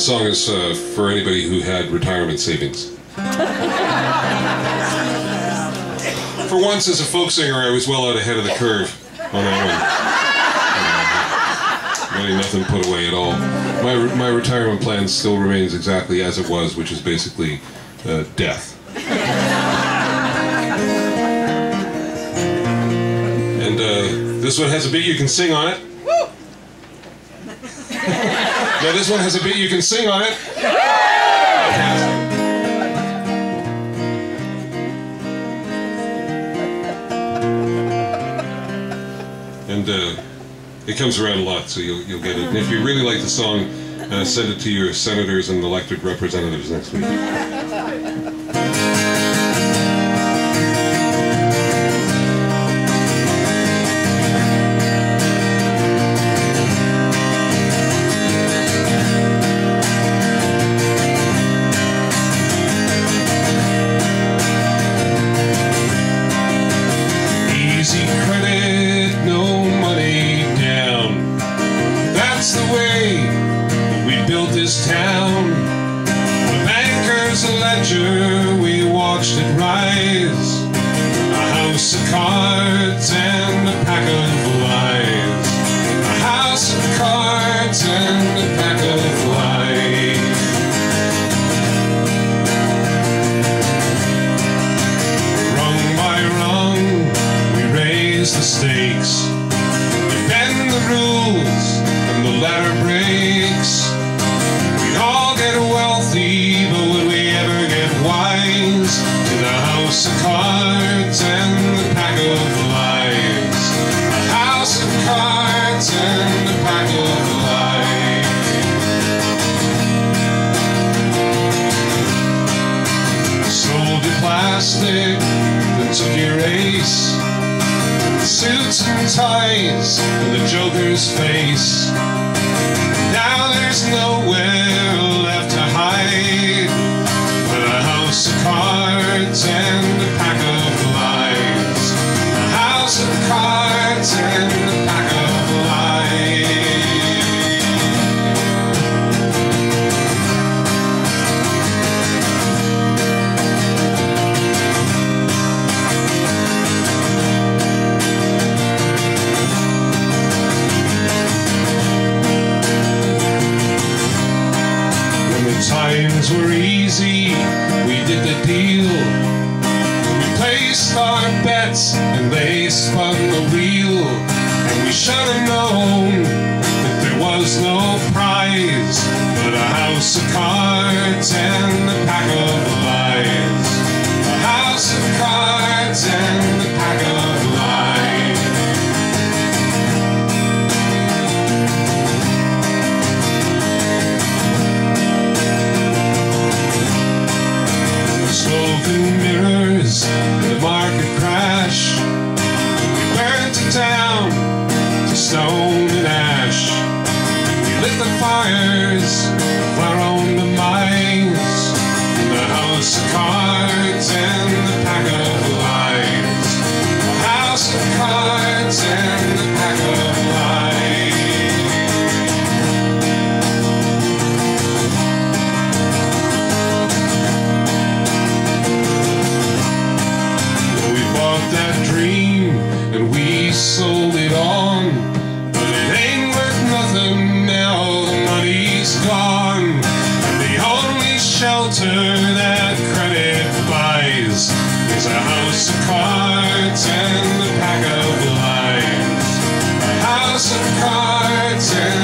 This song is uh, for anybody who had retirement savings. for once, as a folk singer, I was well out ahead of the curve on that one. Uh, nothing put away at all. My, my retirement plan still remains exactly as it was, which is basically uh, death. and uh, this one has a beat you can sing on it. Now this one has a bit you can sing on it. And uh, it comes around a lot, so you'll, you'll get it. And if you really like the song, uh, send it to your senators and elected representatives next week. The. We bend the rules, and the ladder breaks. We all get wealthy, but would we ever get wise to the house of cards and the pack of lies? The house of cards and the pack of lies. Sold you plastic that took your ace. Suits and ties and the Joker's face. Now there's nowhere were easy, we did the deal. We placed our bets and they spun the wheel. And we should have known that there was no prize but a house of cards and a pack of lies. To stone and ash. We lit the fires A house of cards and a pack of lies. A house of cards and.